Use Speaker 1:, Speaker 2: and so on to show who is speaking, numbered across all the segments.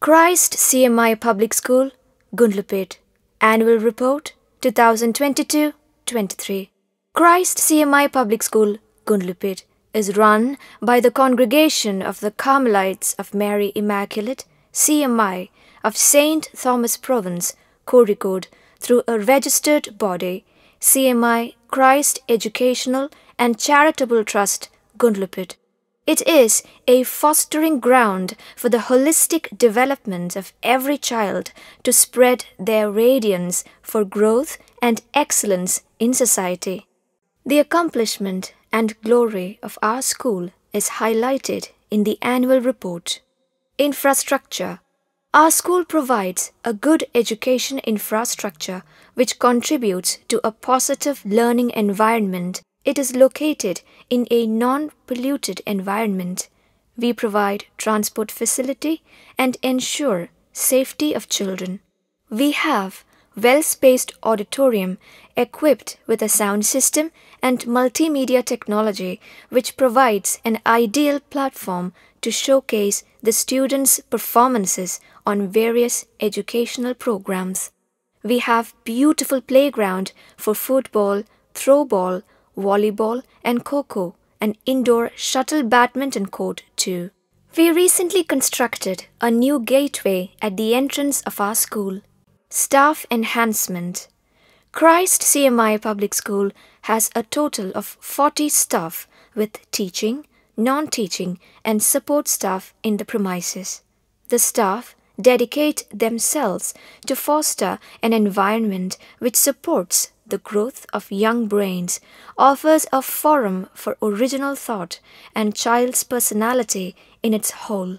Speaker 1: Christ CMI Public School, Gundlupet. Annual Report 2022 23. Christ CMI Public School, Gundlupet is run by the Congregation of the Carmelites of Mary Immaculate, CMI, of St. Thomas Province, Kozhikode, through a registered body, CMI Christ Educational and Charitable Trust, Gundlupet. It is a fostering ground for the holistic development of every child to spread their radiance for growth and excellence in society. The accomplishment and glory of our school is highlighted in the annual report. Infrastructure Our school provides a good education infrastructure which contributes to a positive learning environment. It is located in a non polluted environment. We provide transport facility and ensure safety of children. We have well spaced auditorium equipped with a sound system and multimedia technology which provides an ideal platform to showcase the students' performances on various educational programs. We have beautiful playground for football, throwball, volleyball and kho an indoor shuttle badminton court too. We recently constructed a new gateway at the entrance of our school. Staff enhancement. Christ CMI Public School has a total of 40 staff with teaching, non teaching, and support staff in the premises. The staff dedicate themselves to foster an environment which supports the growth of young brains, offers a forum for original thought and child's personality in its whole.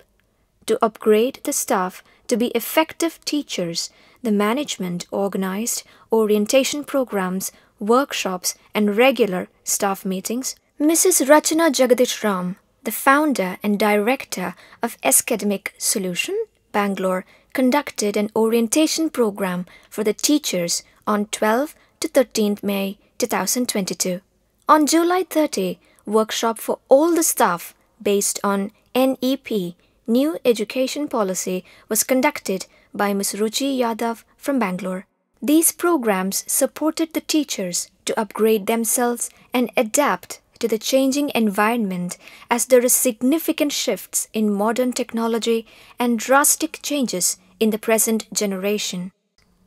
Speaker 1: To upgrade the staff to be effective teachers, the management organized orientation programs, workshops, and regular staff meetings. Mrs. Rachana Jagadish Ram, the founder and director of Academic Solution, Bangalore, conducted an orientation program for the teachers on 12 to 13th May 2022. On July 30, workshop for all the staff based on NEP, New Education Policy, was conducted by Ms. Ruchi Yadav from Bangalore. These programs supported the teachers to upgrade themselves and adapt to the changing environment as there are significant shifts in modern technology and drastic changes in the present generation.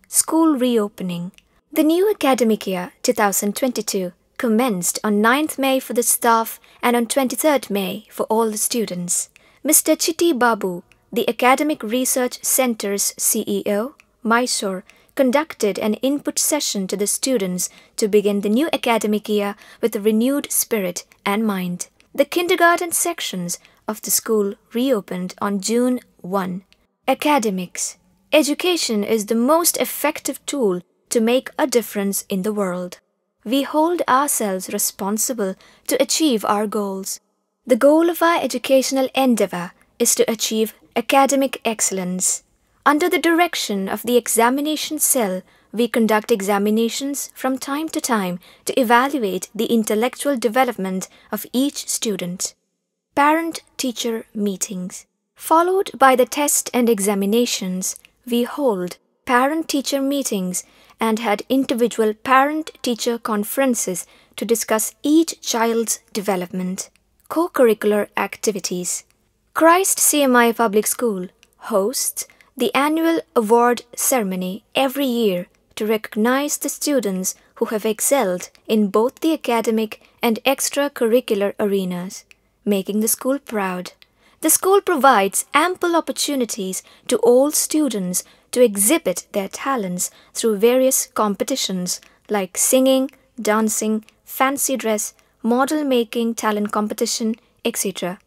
Speaker 1: School reopening. The new academic year 2022 commenced on 9th May for the staff and on 23rd May for all the students. Mr. Chitti Babu, the Academic Research Center's CEO, Mysore, conducted an input session to the students to begin the new academic year with a renewed spirit and mind. The kindergarten sections of the school reopened on June 1. Academics. Education is the most effective tool to make a difference in the world. We hold ourselves responsible to achieve our goals. The goal of our educational endeavor is to achieve academic excellence. Under the direction of the examination cell, we conduct examinations from time to time to evaluate the intellectual development of each student. Parent teacher meetings. Followed by the test and examinations, we hold parent teacher meetings and had individual parent teacher conferences to discuss each child's development. Co curricular activities. Christ CMI Public School hosts the annual award ceremony every year to recognize the students who have excelled in both the academic and extracurricular arenas, making the school proud. The school provides ample opportunities to all students to exhibit their talents through various competitions like singing, dancing, fancy dress, model making talent competition, etc.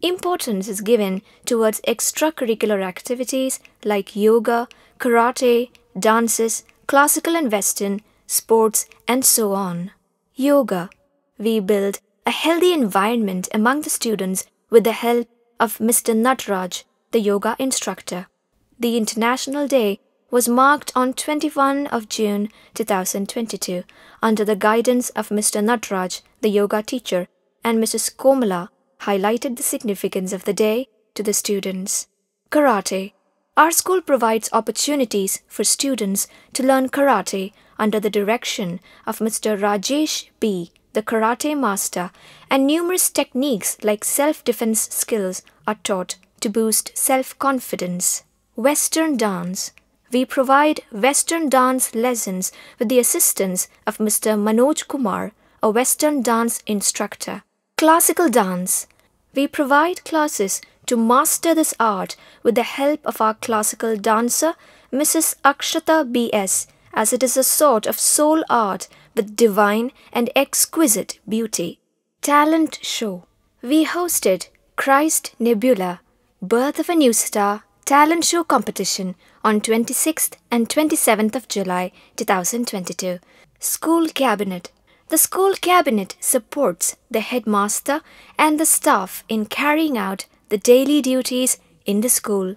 Speaker 1: Importance is given towards extracurricular activities like yoga, karate, dances, classical and western, sports, and so on. Yoga. We build a healthy environment among the students with the help of Mr. Natraj, the yoga instructor. The International Day was marked on 21 of June 2022 under the guidance of Mr. Natraj, the yoga teacher, and Mrs. Komala, highlighted the significance of the day to the students. Karate. Our school provides opportunities for students to learn karate under the direction of Mr. Rajesh B., the karate master, and numerous techniques like self defense skills are taught to boost self confidence. Western dance. We provide Western dance lessons with the assistance of Mr. Manoj Kumar, a Western dance instructor. Classical dance. We provide classes to master this art with the help of our classical dancer, Mrs. Akshata B.S., as it is a sort of soul art with divine and exquisite beauty. Talent Show. We hosted Christ Nebula, Birth of a New Star talent show competition on 26th and 27th of July 2022. School Cabinet. The school cabinet supports the headmaster and the staff in carrying out the daily duties in the school.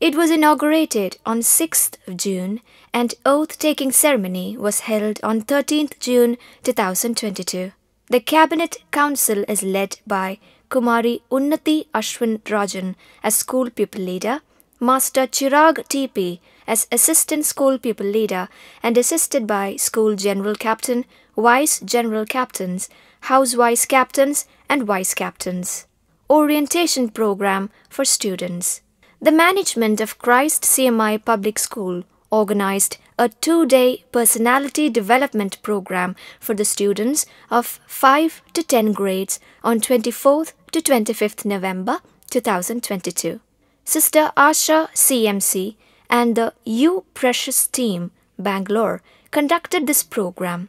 Speaker 1: It was inaugurated on 6th of June and oath-taking ceremony was held on 13th June 2022. The cabinet council is led by Kumari Unnati Ashwin Rajan as school pupil leader, Master Chirag TP as assistant school pupil leader and assisted by school general captain, vice general captains, house vice captains and vice captains orientation program for students. The management of Christ CMI Public School organized a two day personality development program for the students of 5 to 10 grades on 24th to 25th November 2022. Sister Asha CMC and the You Precious team, Bangalore, conducted this program.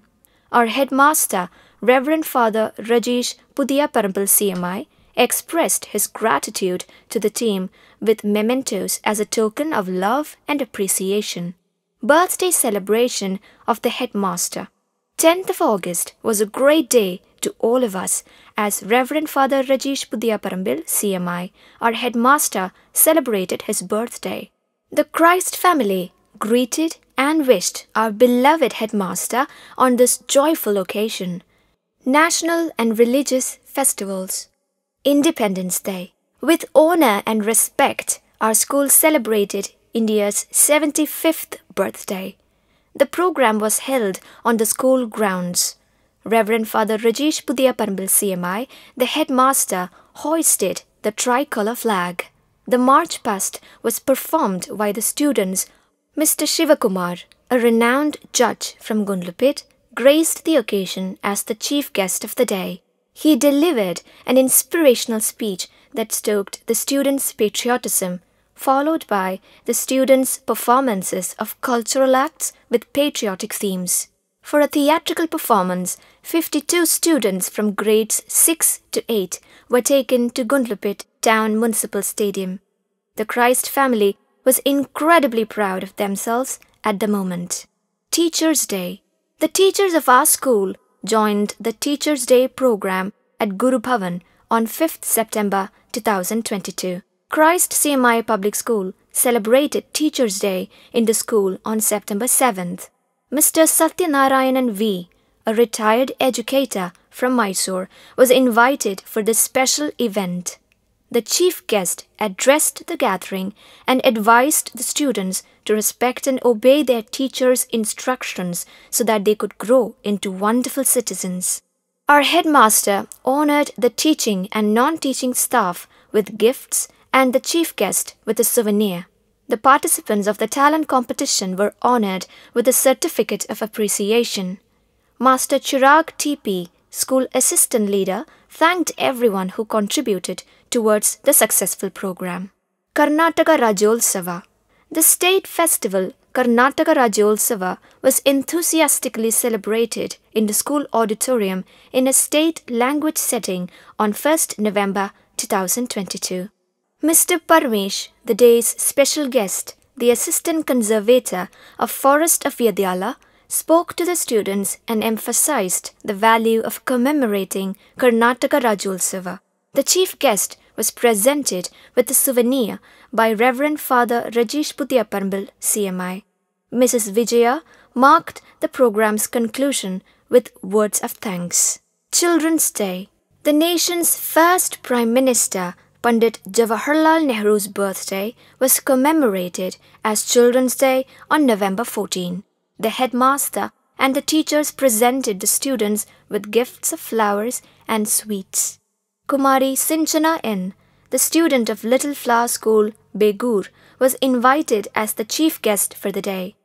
Speaker 1: Our headmaster, Reverend Father Rajesh Pudia Parambil CMI, expressed his gratitude to the team with mementos as a token of love and appreciation. Birthday celebration of the headmaster. 10th of August was a great day to all of us as Reverend Father Rajesh Pudiaparambil, CMI, our headmaster, celebrated his birthday. The Christ family greeted and wished our beloved headmaster on this joyful occasion. National and religious festivals. Independence Day. With honor and respect, our school celebrated India's 75th birthday. The program was held on the school grounds. Reverend Father Rajesh Pudia Parambil CMI, the headmaster, hoisted the tricolour flag. The march past was performed by the students. Mr. Shivakumar, a renowned judge from Gundlupet, graced the occasion as the chief guest of the day. He delivered an inspirational speech that stoked the students' patriotism, followed by the students' performances of cultural acts with patriotic themes. For a theatrical performance, 52 students from grades 6 to 8 were taken to Gundlupet Town Municipal Stadium. The Christ family was incredibly proud of themselves at the moment. Teachers' Day. The teachers of our school joined the Teachers' Day program at Guru Bhavan on 5th September 2022. Christ CMI Public School celebrated Teachers' Day in the school on September 7th. Mr. Satyanarayanan V, a retired educator from Mysore, was invited for this special event. The chief guest addressed the gathering and advised the students to respect and obey their teachers' instructions so that they could grow into wonderful citizens. Our headmaster honored the teaching and non teaching staff with gifts and the chief guest with a souvenir. The participants of the talent competition were honored with a certificate of appreciation. Master Chirag TP, school assistant leader, thanked everyone who contributed towards the successful program. Karnataka Rajyotsava the state festival Karnataka Rajyotsava was enthusiastically celebrated in the school auditorium in a state language setting on 1st November 2022. Mr. Parmesh, the day's special guest, the assistant conservator of Forest of Yadala, spoke to the students and emphasized the value of commemorating Karnataka Rajyotsava. The chief guest was presented with a souvenir by Reverend Father Rajesh Pudiaparambil, CMI. Mrs. Vijaya marked the program's conclusion with words of thanks. Children's Day. The nation's first Prime Minister, Pandit Jawaharlal Nehru's birthday was commemorated as Children's Day on November 14. The headmaster and the teachers presented the students with gifts of flowers and sweets. Kumari Sinchana N, the student of Little Flower School, Begur, was invited as the chief guest for the day.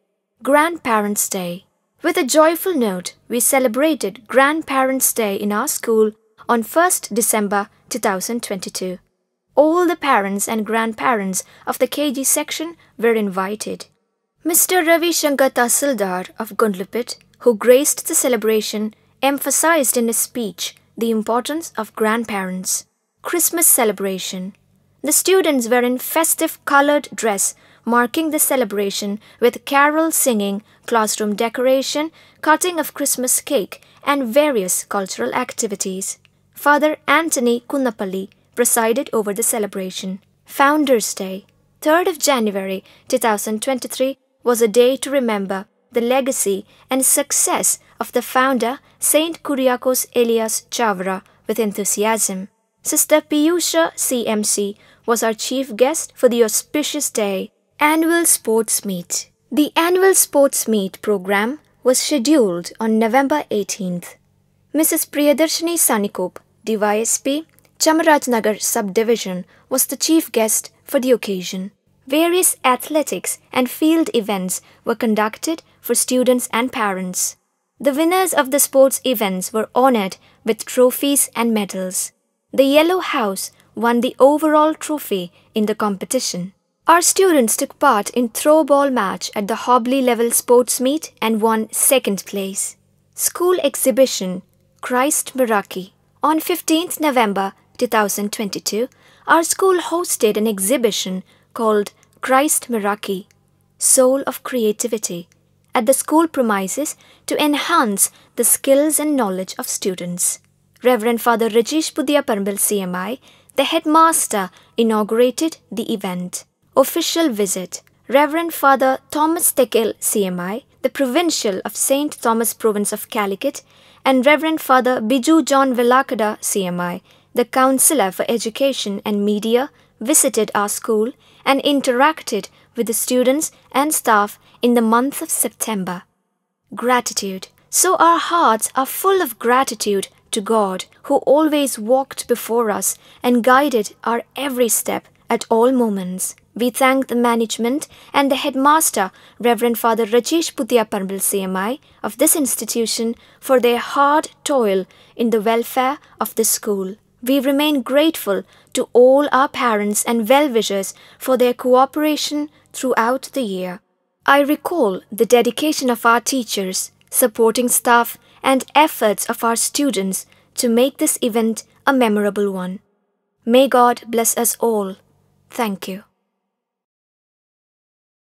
Speaker 1: Grandparents' Day. With a joyful note, we celebrated Grandparents' Day in our school on 1st December 2022. All the parents and grandparents of the KG section were invited. Mr. Ravi Shankar Tahsildar of Gundlupet, who graced the celebration, emphasized in his speech the importance of grandparents. Christmas celebration. The students were in festive colored dress, marking the celebration with carol singing, classroom decoration, cutting of Christmas cake, and various cultural activities. Father Anthony Kunnapalli presided over the celebration. Founders Day, 3rd of January 2023, was a day to remember the legacy and success of the founder Saint Kuriakose Elias Chavara with enthusiasm. Sister Piyusha CMC was our chief guest for the auspicious day annual sports meet. The annual sports meet program was scheduled on November 18th. Mrs. Priyadarshini Sanikop, DYSP, Chamarajnagar subdivision, was the chief guest for the occasion. Various athletics and field events were conducted for students and parents. The winners of the sports events were honored with trophies and medals. The Yellow House won the overall trophy in the competition. Our students took part in throwball match at the Hobli level sports meet and won second place. School exhibition Christ Meraki. On 15th November 2022, our school hosted an exhibition called Christ Meraki, Soul of Creativity, at the school premises to enhance the skills and knowledge of students. Reverend Father Rajesh Pudia Parambil CMI, the headmaster, inaugurated the event. Official visit Reverend Father Thomas Tekel CMI, the Provincial of St. Thomas Province of Calicut, and Reverend Father Biju John Velakada CMI, the Counselor for Education and Media, visited our school and interacted with the students and staff in the month of September. Gratitude. So our hearts are full of gratitude to God, who always walked before us and guided our every step at all moments. We thank the management and the headmaster, Reverend Father Rajesh Pudia Parambil CMI, of this institution for their hard toil in the welfare of the school. We remain grateful to all our parents and well wishers for their cooperation throughout the year. I recall the dedication of our teachers, supporting staff, and efforts of our students to make this event a memorable one. May God bless us all. Thank you.